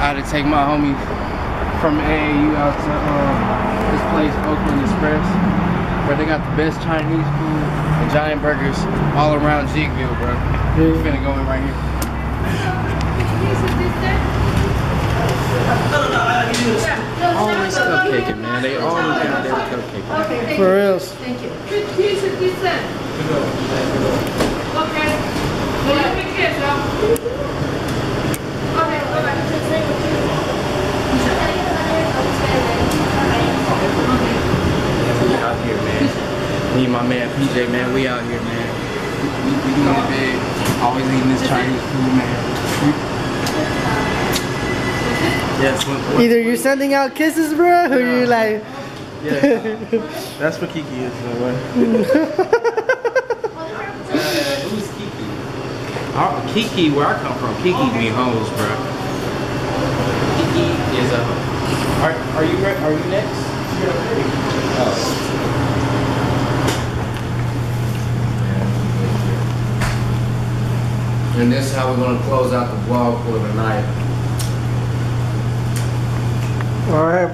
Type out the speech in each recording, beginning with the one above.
I had to take my homie from AAU out to um, this place, Oakland Express, where they got the best Chinese food and giant burgers all around Jigville, bro. We finna go in right here. Always cupcaking, man. They always got their cupcaking. Okay, thank For reals. Thank you. Here's a decent. Okay. No, let me kiss, y'all. Okay, bye-bye. We out here, man. Me and my man PJ, man, we out here, man. We, we, we doing it big. Always eating this Chinese food, man. Yes, when, when, Either you're sending out kisses, bro, or you're like, yeah. That's what Kiki is, by the way. Who's Kiki? Our, Kiki, where I come from, Kiki mean hoes, bro. Kiki is a. Are, are you re- Are you next? And this is how we're gonna close out the vlog for tonight. all right.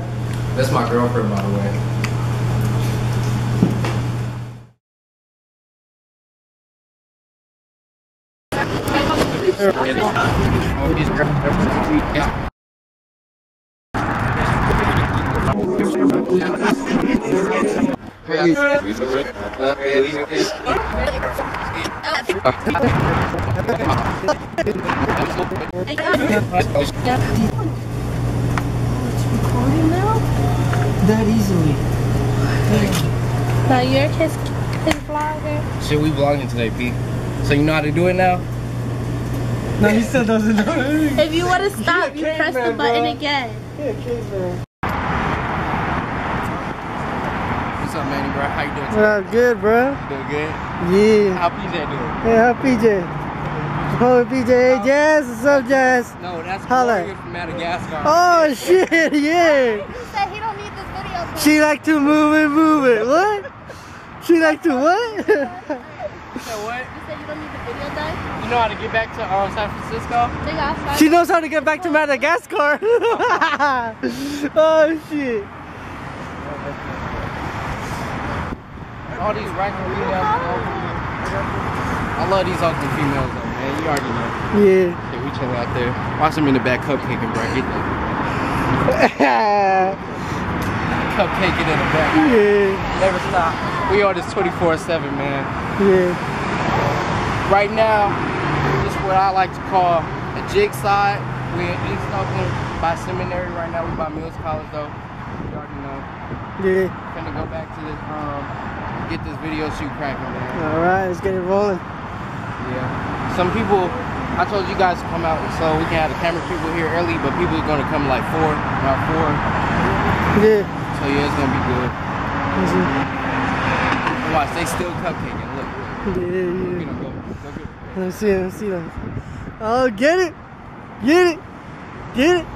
That's my girlfriend, by the way. That easily. Now you're his, his vlogger. Shit, we vlogging today, P. So you know how to do it now? No, he still doesn't know. If you want to stop, you caveman, press the button bro. again. Yeah, kids, man. What's up, Manny, bro? How you doing? What up, good, bro? You doing good? Yeah. How PJ doing? Hey, how PJ? Oh, PJ. Hey, Jazz. What's up, Jazz? No, that's Holla. From Madagascar. Oh, shit, yeah. He said he don't need this video. She like to move it, move it. What? She like to what? You know what? You said you don't need the video done? You know how to get back to um, San Francisco? Nigga, I'll she knows how to get back to Madagascar. oh, shit. All these random females. I love these ugly females, though, man. You already know. Yeah. Yeah, we chill out there. Watch them in the back cupcaking, bro. Get them. Cupcaking in the back. yeah. Never stop. We on this 24-7, man. Yeah. Right now, this is what I like to call a jig side. We're in East Oakland by seminary right now. We by Mills College though. You already know. Yeah. Gonna go back to this, um, get this video shoot cracking, man. All right, let's get it rolling. Yeah. Some people, I told you guys to come out so we can have the camera people here early, but people are gonna come like four, about four. Yeah. So yeah, it's gonna be good. Mm-hmm. Watch, they still cupcaking. Look, look. Yeah, yeah, know, go, go get. Let's see, let's see. See. Oh, get it. Get it. Get it.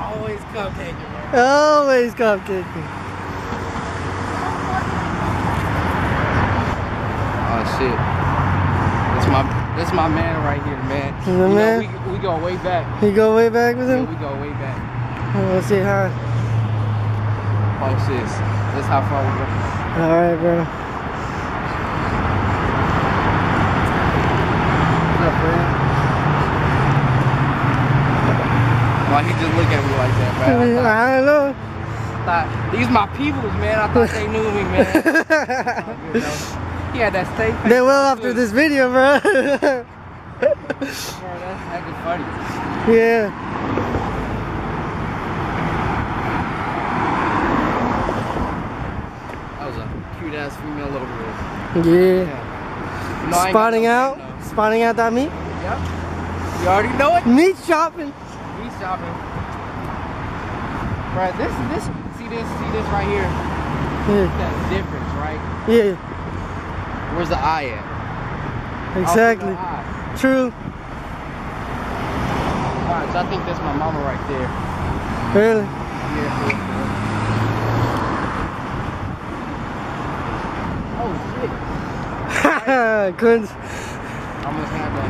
Always cupcaking, man. Always cupcaking. Oh shit. That's my man right here, man. You know, we, we go way back. You go way back with Yeah, him? we go way back. Oh, let's see how. Oh shit. That's how far we go. All right, bro. What's up, friend? Why he just look at me like that, I man? I don't know. thought, thought these my peoples, man. I thought they knew me, man. You that's he had that steak. they will after this video, bro. Bro, that's acting funny. yeah. That was a cute ass female over there. Yeah. Yeah. No, I ain't got Spotting no out. man, Spotting out that meat. though. Yep. You already know it. Meat shopping. Meat shopping. Bro, this this see this see this right here. Yeah. That difference, right? Yeah. Where's the eye at? I'll see the Exactly. True. Alright, so I think that's my mama right there. Really. Yeah. Oh shit. I almost had that.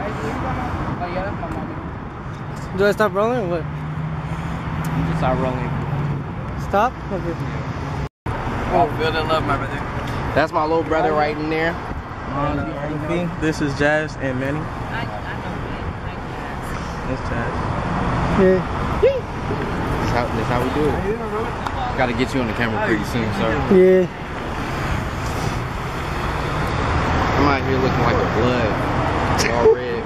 Hey, so you got my oh, yeah, that's my mama. Do I stop rolling or what? You just start rolling. Stop? Okay. Oh, feel the love, my brother. That's my little brother right in there. Uh, this is Jazz and Manny. That's Jazz. Yeah. That's how, that's how we do it. Gotta get you on the camera pretty soon, sir. Yeah. I'm out here looking like a blood. All red.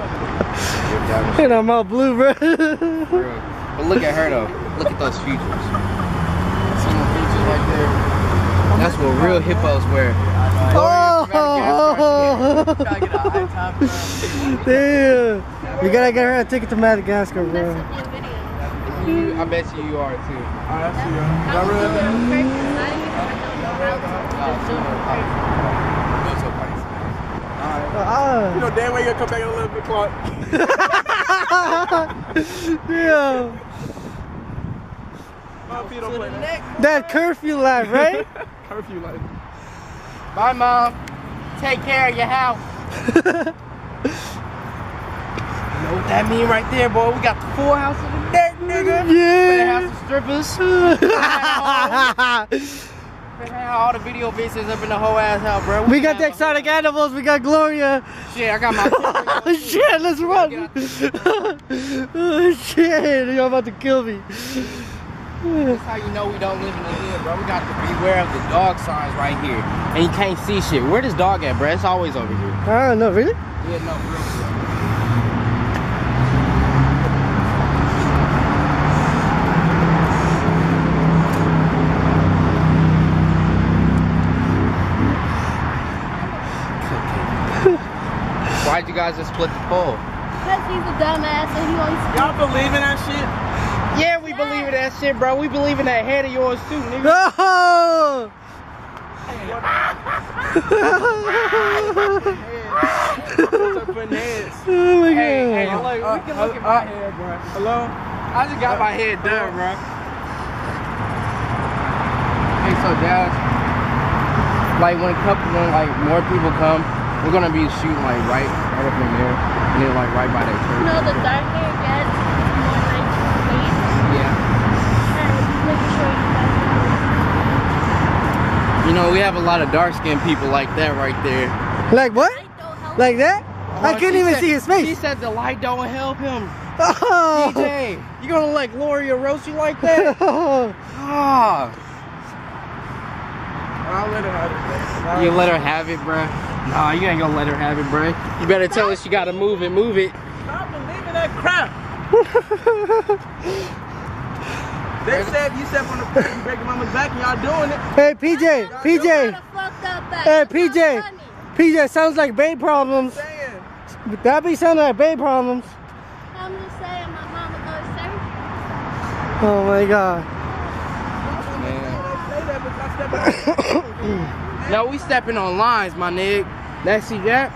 And I'm all blue, bro. But look at her though. Look at those features. See the features right there? That's what real hippos wear. oh! Damn. You gotta get her a ticket to Madagascar, bro. a new video. You, I bet you you are too. That was a little crazy. Not even I don't know how to just do it. Ah. You know damn well you gonna come back in a little bit, Clark. Damn. My feet don't play that. That curfew life, right? Curfew like. Bye, mom. Take care of your house. You know what that mean right there, boy? We got the full house of the deck, nigga. Better yeah. have some strippers. Better all the video bitches up in the whole ass house, bro. we got the exotic animals. We got Gloria. Shit, I got my. Shit, let's run. shit, you're about to kill me. That's how you know we don't live in the hood, bro. We got to beware of the dog signs right here. And you can't see shit. Where this dog at, bro? It's always over here. I don't know, really? Yeah, no, for real, for real. Why'd you guys just split the pole? Because he's a dumbass and he wants Y'all believe in that shit? Yeah, we believe in that shit, bro. We believe in that head of yours too, nigga. Oh! What's up putting heads? oh my Hey, hey, god. look, Uh, we can look uh, at my uh, head, bro. Hello? I just got my head done, bro. Hey, so Dad, like when a couple, when like more people come, we're gonna be shooting like right, right up in there, and then like right by that You church. know the dark hair gets more like weight. Yeah. And making sure you guys know. You know, we have a lot of dark skinned people like that right there. Like what? Light don't help. Like that? I Oh, couldn't even said- see his face. He said the light don't help him. Oh. DJ, you gonna let Gloria roast you like that? Ah. I'll let her have it. You let her have it, bruh. Nah, you ain't gonna let her have it, bruh. You better tell her she gotta move it, move it. Stop believing that crap. They said you said from the back, you break your mama's back and y'all doing it. hey, PJ, PJ, Fucked up back. Hey, PJ. PJ, sounds like babe problems. That be sounding like babe problems. I'm just saying my mama goes surf. Oh my god. Say that, but y'all stepping No, we stepping on lines, my nigga. That see that?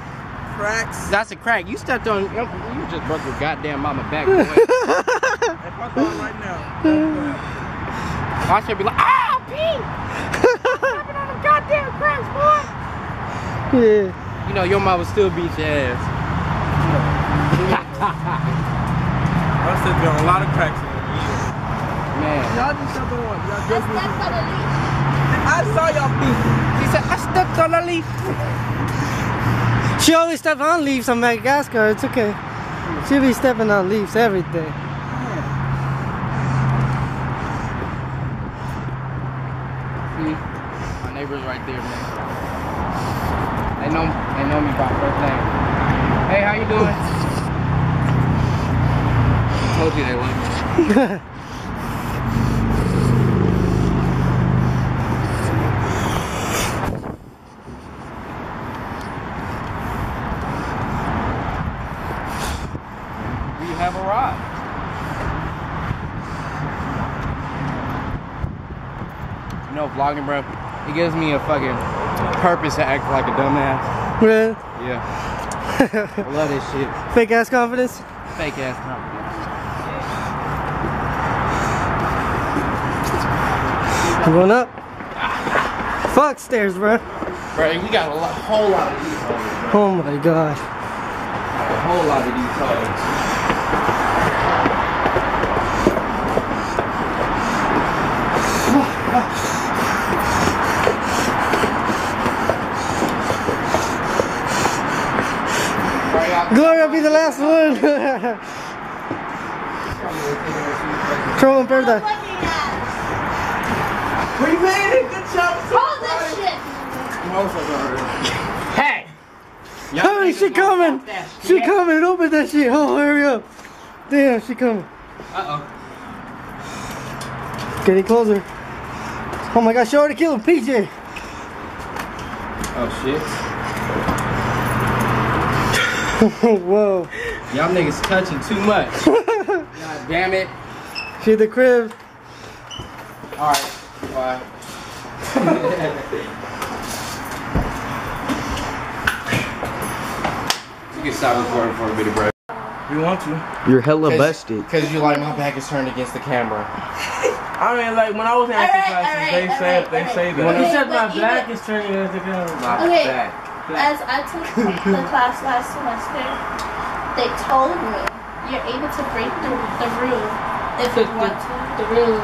cracks. That's a crack. You stepped on. You just broke your goddamn mama back. boy. If I right now. I should be like, ah, P. stepping on the goddamn cracks, boy. Yeah. You know your mama still beat your ass. I said there are a lot of cracks in the Man. Y'all just stepped on one. Y'all I just stepped on a leaf. I saw y'all feet. He said, I stepped on a leaf. She always steps on leaves on Madagascar. It's okay. She be stepping on leaves every day. See, my neighbor's right there, man. They know, they know me by first name. Hey, how you doing? I told you they like me. We have arrived. You know, vlogging, bro, gives me a fucking purpose to act like a dumbass. Really? Yeah. I love this shit. Fake ass confidence. Fake ass confidence. Going up. Fuck stairs, bro. Bro, you got a lot, whole lot of these hoes. Oh my god. A whole lot of these hoes. Alright, y'all. Gloria be the last one. Throw him further. Looking at We made it. Good job. all this shit. Hey! Hurry, she coming. She coming. Open that shit. Oh, hurry up. Damn, she coming. Uh-oh. Getting closer. Oh my gosh, she already killed PJ. Oh, shit. Whoa. Y'all niggas touching too much. God damn it. She the crib. Alright. Bye. you can stop recording for a minute, bro. You want to? You're hella busted. Because you like my back is turned against the camera. I mean, like when I was in acting Alright, classes, alright, they said alright, they alright. say You wanna- You said my back is turning against the camera. My Okay. back. As I took the class last semester, they told me you're able to break the, the rule if you want to. The real.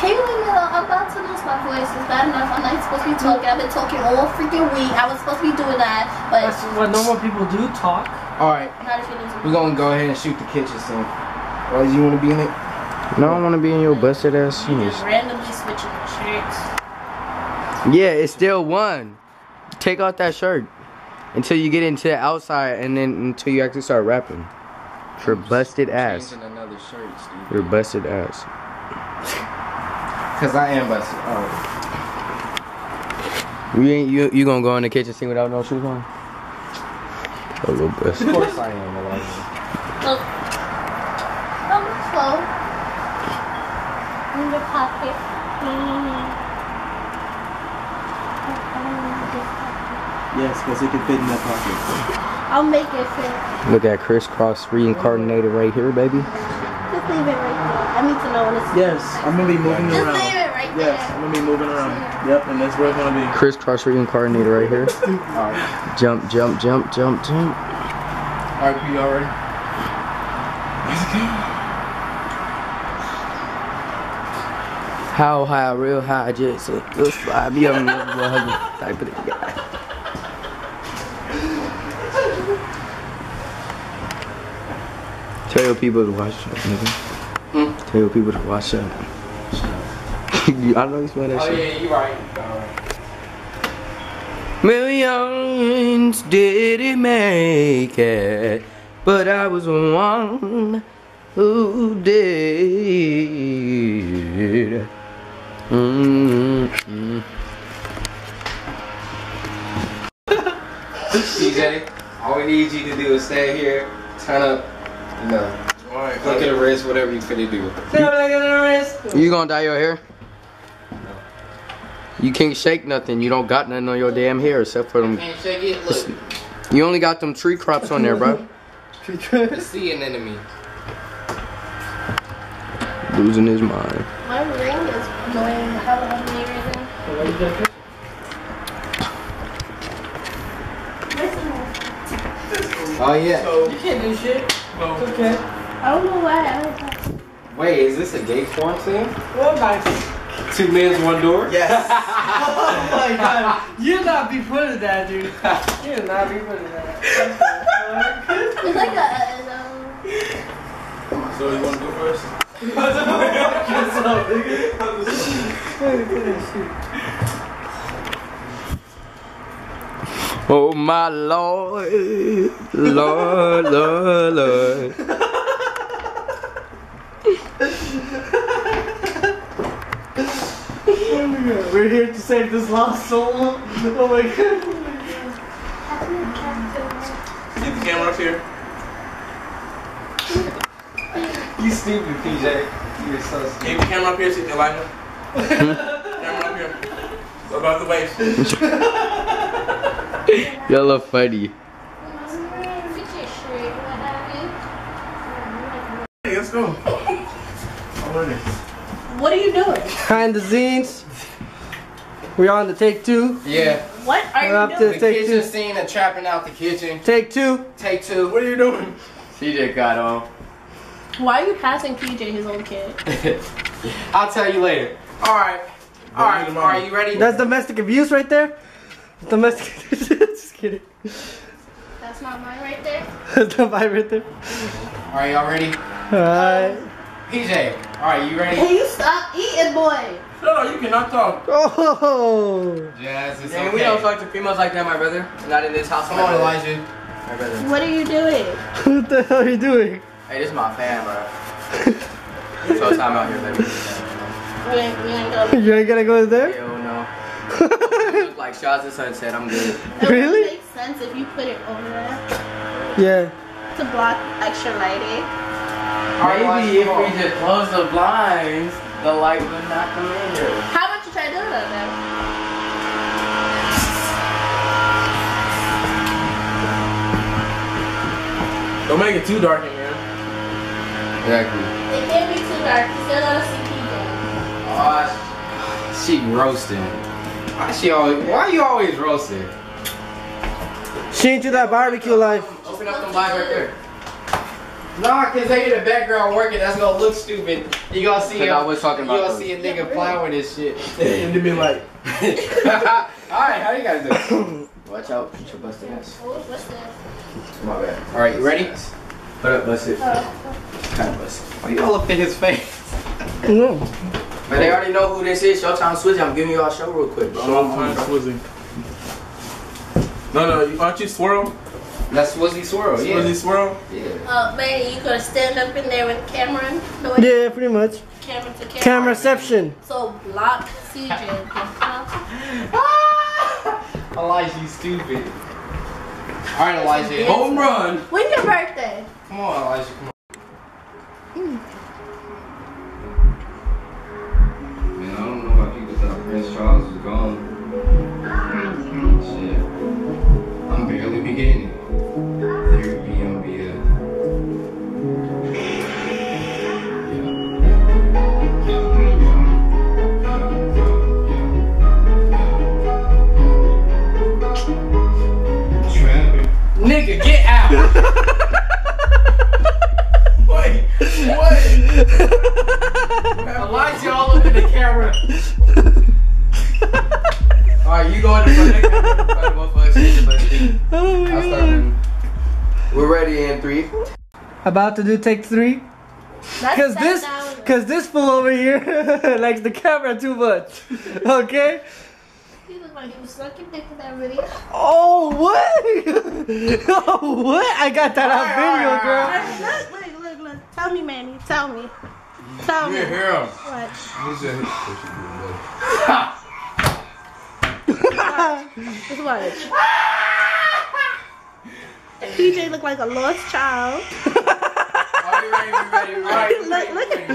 Can you leave me alone? I'm about to lose my voice. It's bad enough. I'm not supposed to be talking. I've been talking all freaking week. I was supposed to be doing that, but That's what normal people do talk. Alright. not if you need to. We're gonna go ahead and shoot the kitchen scene. Why do you wanna be in it? No, I want to be in your busted ass You shoes. just randomly switching the shirts. Yeah, it's still one. Take off that shirt until you get into the outside, and then until you actually start rapping. For busted ass. Shirt, Your busted ass. Cause I am busted. Oh. You ain't you you gonna go in the kitchen scene without no shoes on? A little Of course I am, Elijah. Look. Um, slow. In your pocket. Yes, because it can fit in that pocket. I'll make it fit. Look at crisscross reincarnated right here, baby. Just leave it right there. I need to know when it's. Yes, I'm gonna be moving Just around. leave it right there. Yes, I'm gonna be moving around. Yep, and that's where it's gonna be. Crisscross reincarnated right here. Alright. Jump, jump, jump, jump, jump. Alright, P, y'all? How high, real high, just a good five young motherfucker type of guy. Tell your people to watch out, nigga. Tell your people to watch out. I know you smell that Oh shit. yeah, you right. Alright. Millions didn't make it, but I was one who did. Mm-hmm. DJ, all we need you to do is stay here, turn up, you know, Alright, look at the wrist, whatever you finna do. You gonna dye your hair? You can't shake nothing. You don't got nothing on your damn hair except for them. Can't shake it, look. You only got them tree crops on there, bro. The sea anemone. Losing his mind. My ring is annoying. How the hell many reason? Oh yeah. You can't do shit. It's okay. I don't know why. I don't. Wait, is this a gay porn scene? What nice? Two men's, one door? Yes. Oh my god. You not be putting that, dude. You not be putting that. It's like a. Uh, so you wanna go first? Oh my lord, lord, lord, lord. We're here to save this lost soul. Oh my god. Get the camera up here. You stupid, PJ. You're so stupid. Get the camera up here, see Elijah. camera up here. Go about the waist. Y'all look funny. Hey, let's go. What are you doing? Behind the scenes. We're on the take two. Yeah. What are We're you up doing? The Take kitchen two. scene of trapping out the kitchen. Take two. Take two. What are you doing? CJ got on. Why are you passing PJ his own kid? I'll tell you later. Alright. Alright, alright, you ready? That's domestic abuse right there. Domestic. Just kidding. That's not mine right there. That's the vibe right there. Alright, y'all ready? Alright. PJ, alright, you ready? Hey, you stop eating, boy. No, you cannot talk. Oh. Yes, it's Man, okay. we don't talk to females like that, my brother. Not in this house. Come on. Elijah. My brother. What are you doing? What the hell are you doing? Hey, this is my fam, bro. so time out here, baby. We ain't, we ain't gonna. You ain't gonna go there? Hell no. Look like shots of sunset. I'm good. It Really? would make sense if you put it over there Yeah. to block extra lighting. Maybe if we just close the blinds, the light would not come in here. How about you try doing that then? Don't make it too dark in here. Exactly. It can't be too dark. You still gotta see people. Oh, she roasting. Why she always? Why you always roasting? She into that barbecue life. Open up the light right there. Nah, cause they in the background working. That's gonna look stupid. You gonna see Cause a, I was talking about. you about gonna see a nigga plowing this shit. and then be like, All right, how you guys doing? Watch out. Put your busted ass. Oh, what's that? My bad. All right, you ready? Put up, bust it. Oh. Kind of bust it. Why you all up in his face? No. But they already know who this is. Showtime Swizzy. I'm giving you all a show real quick, bro. Showtime Swizzy. No, no, you, aren't you Swirl? That's Swizzy Swirl. Swizzy Yeah. Swirl? yeah. Oh man, you gonna stand up in there with camera, the way Yeah, pretty much. camera to camera. Cameraception. So block CJ. Elijah, you stupid. All right, Elijah. Home run. When's your birthday? Come on, Elijah. Come on. Man, wait, wait! Elijah all up in the camera. Alright, you go in the front. Alright, both of the button. Oh my I'll god. We're ready in three. About to do take three. Cause this, cause this fool over here likes the camera too much. Okay. He looked like he dick in that video. Oh what? oh what? I got that on video, girl. Look, look, look, look. Tell me, Manny. Tell me. Tell me. You hear him? What? Just watch. PJ looked like a lost child. Are you ready? We ready? We ready? look, look at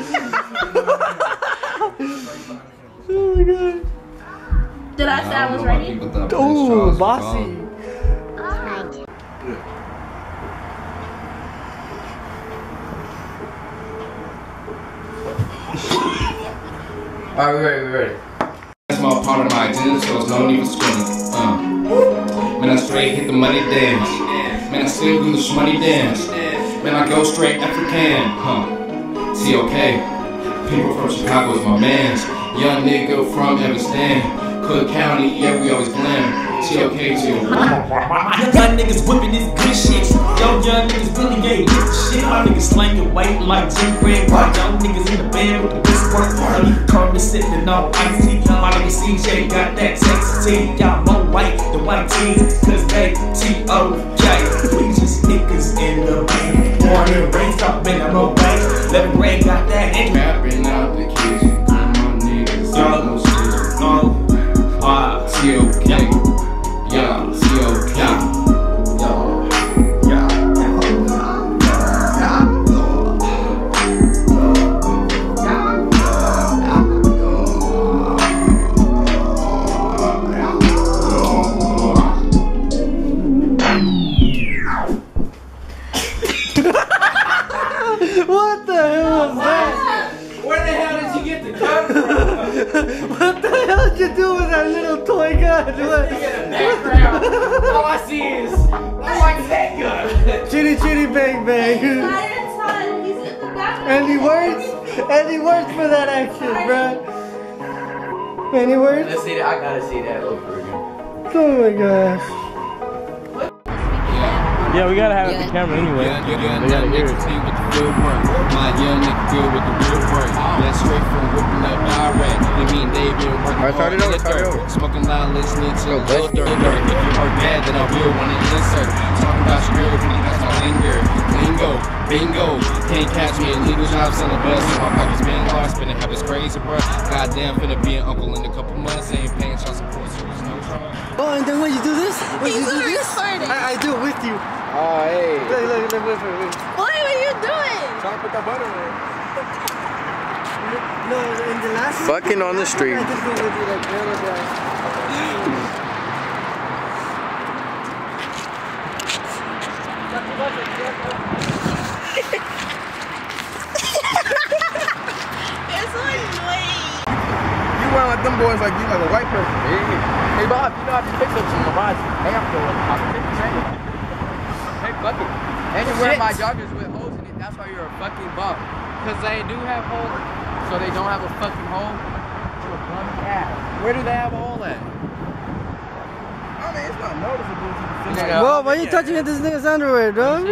Oh my god. Did I say I was ready? Ooh, bossy. Alright, we're ready, We're ready. That's my part of my agenda, so there's no need for squinting. Uh. Man, I straight hit the money dance. Man, I still do the shmoney dance. Man, I go straight African. Huh. See, okay. People from Chicago is my mans. Young nigga from Evanston. Cook County, yeah, we always glam. See, okay, too. Young niggas whipping this good shit. Yo, young niggas really ain't with the shit. My niggas slanging weight like Jim Red. White young niggas in the band with the wrist work. Honey, Carmen sipping on icy. My nigga CJ got that sexy tea. Y'all more white than white tea. Cause they T-O-K. We just niggas in the band. Born and raised up in the bank. Left Ray got that. Rapping out the kitchen. My niggas ain't no shit. Oh, yeah. What the hell was that? Where the hell did you get the gun from? What the hell did you do with that little toy gun? What? In the background, all I see is I'm like that gun. Chitty chitty bang bang. Siren's son. He's in the background. Any words? Any words for that action, bruh? Any words? Let's see that. I gotta see that over again. Oh my gosh. Yeah, we gotta have it the camera anyway. Young, young, young, They gotta hear it. Team with the good work. My young nigga good with the real work. That's straight from whipping up Iraq. They mean they been working Alright, start hard it over, in the start it dirt. over. Smoking loud, listening to Go, Lil bud. Durk. If you heard bad, then I will want to insert. Talking about your girl, but that's my linger. Lingo, bingo. Can't catch me. Illegal jobs on the bus. My pockets been lost. Spending habits crazy, bruh. Goddamn, finna be an uncle in a couple months. Ain't paying child support, so there's no charge. Oh, and then when you do this, when He's you do this, farting. I, I do it with you. Oh, hey. Look, look, look, wait, wait, wait. What are you doing? Trying to put that butter in. No, in the last Fucking on the street. I did go with you like real guys. So annoying. You run like them boys like you like a white person. Hey, Bob, you know how to fix up some garage. Hey, I'm going. I'm fixing it. Hey, fuck it. And you wear Shit. my joggers with holes in it. That's why you're a fucking bum. Cause they do have holes, so they don't have a fucking hole. You're a bum ass. Where do they have a hole at? I mean, it's not noticeable. to the Yeah. Whoa, why are you touching this nigga's underwear, bro?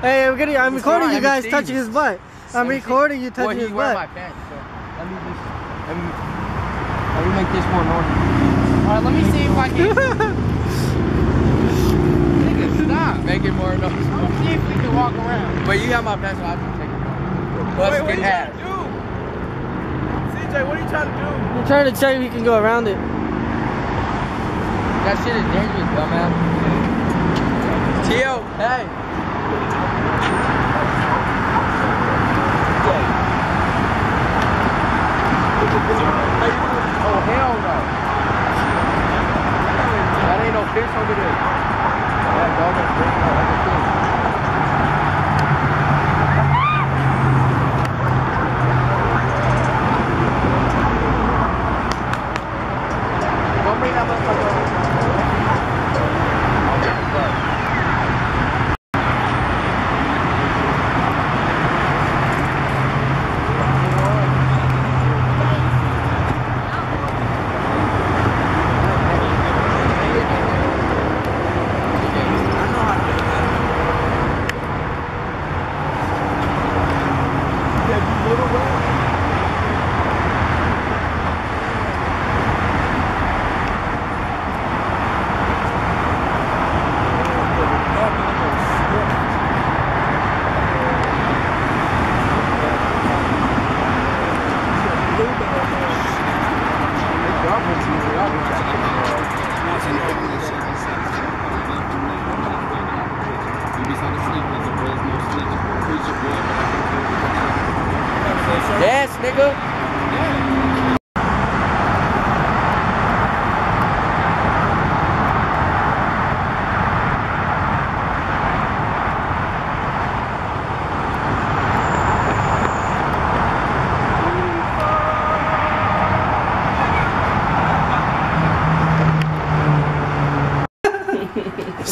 Hey, I'm getting, I'm recording you guys touching his butt. I'm Let me see. recording you Well, touching he his wear butt. my pants, so let me just let me let me make this more normal. Alright, let me see if I can. Nigga, stop. Make it more normal. see if we can walk around. But you have my pants, so I can take it. Wait, Bust what are you half. trying to do? CJ, what are you trying to do? I'm trying to check if you can go around it. That shit is dangerous, dumbass. Tio, hey. Oh hell no. That ain't no fish over there. That dog is bringing out other fish. Don't bring that motherfucker over. Yes, nigga.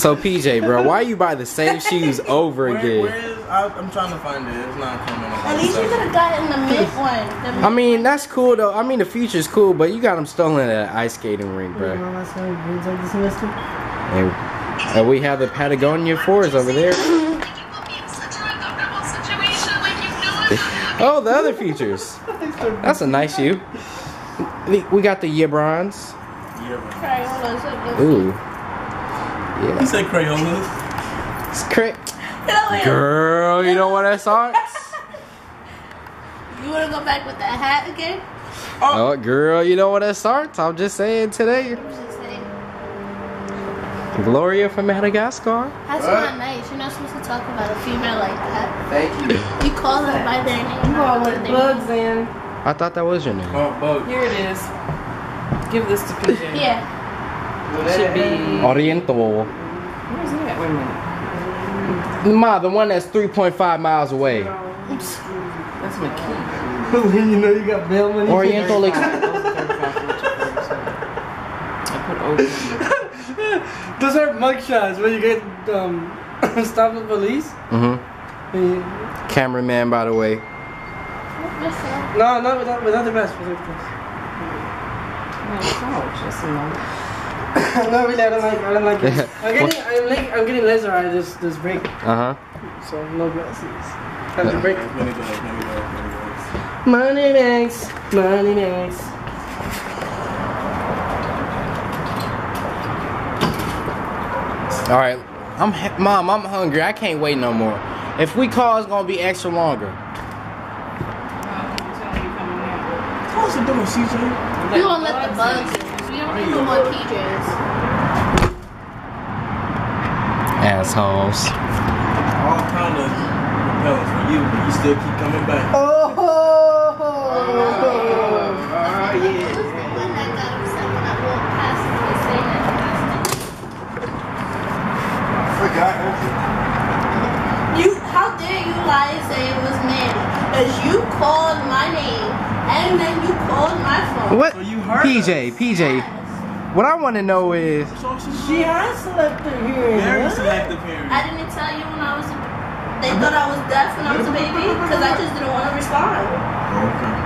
So PJ, bro, why you buy the same shoes over Where, again? where is? I, I'm trying to find it. It's not coming. up. At least you could have gotten the mid one. The I mean, that's cool though. I mean, the feature's cool, but you got them stolen at an ice skating rink, bro. And, and we have the Patagonia fours over there. Oh, the other features. That's a nice shoe. We- We got the Yebrons. Crayolas. like this. Ooh. He Yeah. said Crayolas. It's cra- Hell yeah. Girl, you know what I saw? You wanna go back with that hat again? Oh, girl, you know what that starts? I'm just saying today. I'm just saying. Gloria from Madagascar. That's not nice. You're not supposed to talk about a female like that. Thank you. You call them by their name. Oh, not with what they bugs in. I thought that was your name. Oh, bug. Here it is. Give this to PJ. Yeah. Should be. Oriental. Where's that? Wait a minute. Ma, the one that's 3.5 miles away. That's McKee. when you know you got bail money. Oriental Ex- I put Oakland. Those are mugshots when you get um, stopped with police. Mm-hmm. And you- Cameraman, by the way. No, not without, without the vest. Without the vest. sandwich. That's enough. no, really, I don't like. I don't like it. I'm getting, I'm, like, I'm getting laser eye this this break, Uh huh. so no glasses. Time to break. Money bags, money bags. All right, I'm mom. I'm hungry. I can't wait no more. If we call, it's gonna be extra longer. What's it doing, CJ? We gonna let the bugs in. We don't need no more PJs. Assholes. All kind of repellents for you, but you still keep coming back. Oh, Who's the one that got upset when I walked past him and saying that Forgot. You, how dare you lie and say it was Manny? As you called my name and then you called my phone. What? So you heard PJ, PJ. What I want to know is, she, she has selective hearing. very selective hearing. I didn't tell you when I was a they thought I was deaf when I was a baby because I just didn't want to respond. Okay.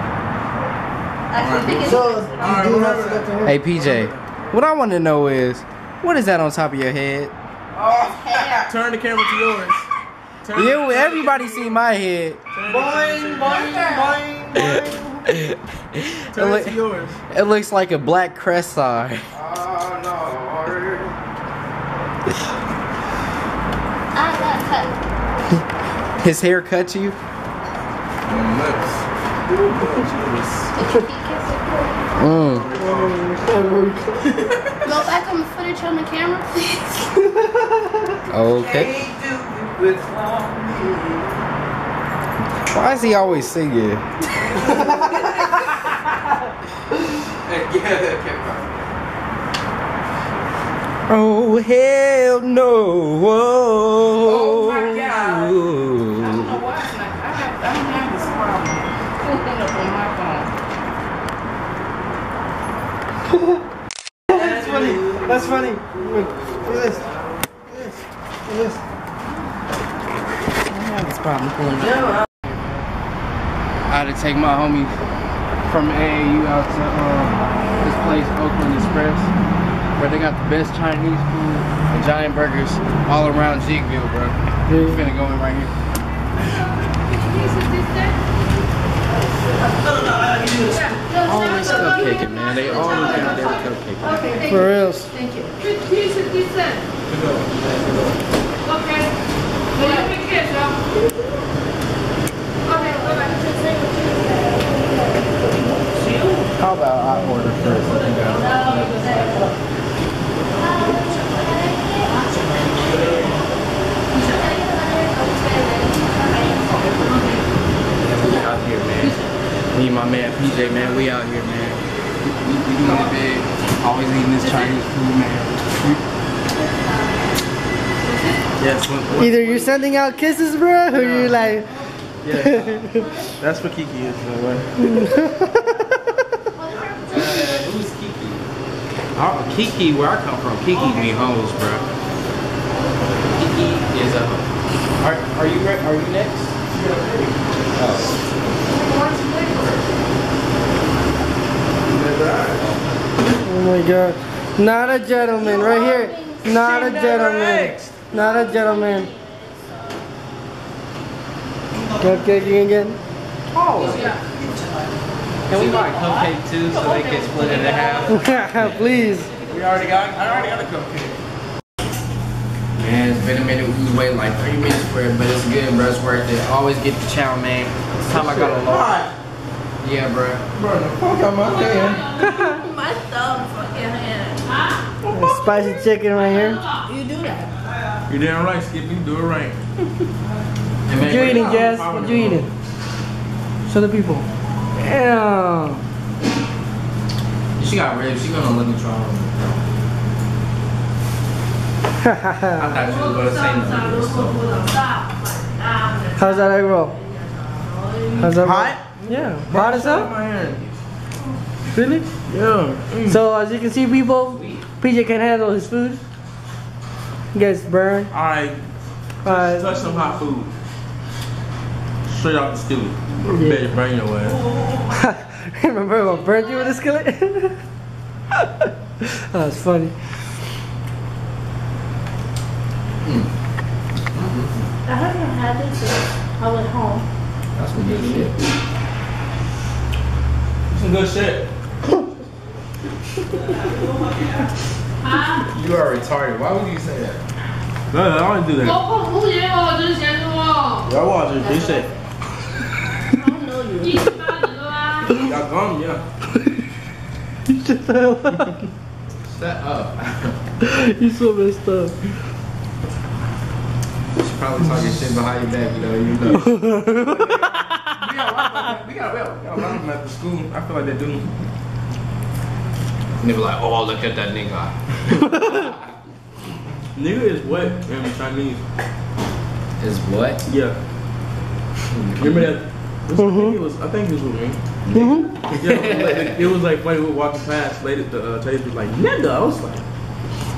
I couldn't So of you Alright, do have remember selective hearing. hey PJ, what I want to know is, what is that on top of your head? hair. Turn the camera to yours. Turn Yeah, everybody see my head. Boing, boing, boing, boing. Turn It it to look- yours. It looks like a black crest sign. I got cut. His hair cut you? You? Mm. Go back on the footage on the camera, please. Okay. Why is he always singing? Oh hell no! Oh my God. I don't know why. I, have, I have this problem. Pulling up on my phone. That's funny. That's funny. Look, at this. Look at this. Look at this. I don't have this problem up. I had to take my homie from AAU out to um, this place, Oakland Express, where they got the best Chinese food and giant burgers all around Zeekville, bro. We finna go in right here. Always cupcaking, man. They always got their cupcaking. For reals. How about I order first? You got it. We out here, man. Me and my man PJ, man, we out here, man. We, we, we doing it big. Always eating this Chinese food, man. Yes, when, when, Either you're sending out kisses, bro, or you're like, Yeah. That's what Kiki is, by the way. who's Kiki? Oh, Kiki, where I come from, Kiki mean hoes, bro. Kiki is a hoe. Are, are you re- are you next? Oh. oh my god. Not a gentleman, right here. Not a gentleman. Not a gentleman. Cupcaking again? Can we buy a cupcake too so they can split it in half? Please. We already got, I already got a cupcake. Man, it's been a minute. We was waiting like 30 minutes for it, but it's good, bro. It's worth it. Always get the chow, man. This time I got a lot. Yeah, bro. Bro, the fuck out my hand. my thumb fucking hand. Spicy chicken right here. You do that. You're damn right, Skippy. Do it right. What you eating, Jess? What you eating? Show the people. Damn. she got ribs. She gonna let me try. I thought you was gonna say How's that egg roll? How's that? Hot? Yeah. Hot as hell? Really? Yeah. So as you can see, people, PJ can handle his food. He gets burned. Alright, Uh, touch some hot food. Straight out the skillet. Better burn your ass. remember what burned you with a skillet? That's funny. I haven't had this since I went home. That's some good shit. Some good shit. You are retarded. Why would you say that? No, I don't do that. 我不也有之前的我， Y'all watch it. They say. I Y'all gum, yeah. Shut the hell up. Shut up. You so messed up. She's probably talking shit behind your back, you know, you know. We got rock we got we got rock them at the school. I feel like they do. And they be like, oh, look at that nigga. Nigga is what in Chinese. Is what? Yeah. Remember that? I think it was. I think it was with me. Mm-hmm. Yeah, like, it was like white we were walking past. Later, the uh, Chase was like, "Nigga," I was like,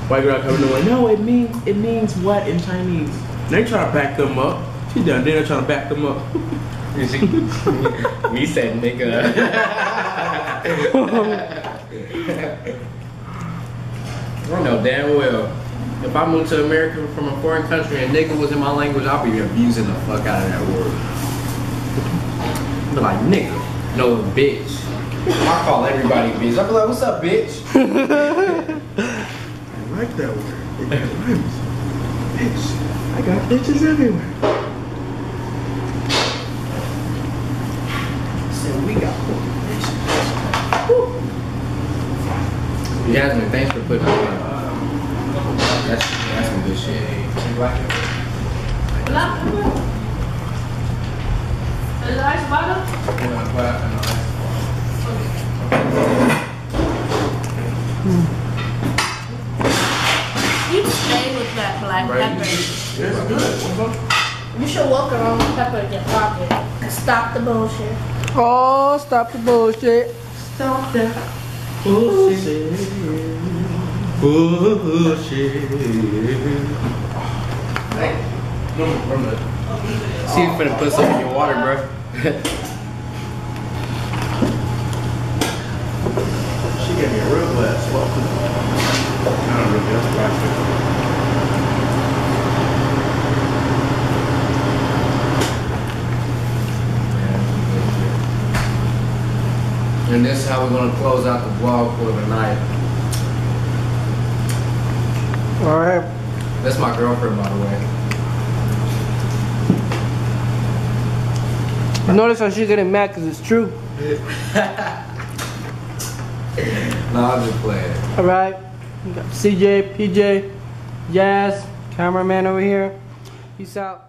white girl coming in like, "No, it means it means what in Chinese?" And they trying to back them up. She done there trying to back them up. we said nigga. I know damn well. If I moved to America from a foreign country and nigga was in my language, I'll be abusing the fuck out of that word. Be like nigga, no bitch. I call everybody bitch. I be like, what's up, bitch? I like that word. It rhymes. Bitch, I got bitches everywhere. So we got Jasmine, thanks for putting that on. That's, that's some good shit. Black pepper. Is it ice water? You stay with that black Right. pepper. It's good. You should walk around with pepper in your pocket and stop the bullshit. Oh, stop the bullshit. Stop that bullshit. Bullshit. No, remember. See if finna put some in your water, bro. She gave me a real glass. Welcome. I don't really that's plastic. And this is how we're gonna close out the vlog for the night. All right. That's my girlfriend, by the way. Notice how she's getting mad because it's true. No, I'm just playing. All right. CJ, PJ, Yaz, cameraman over here. Peace out.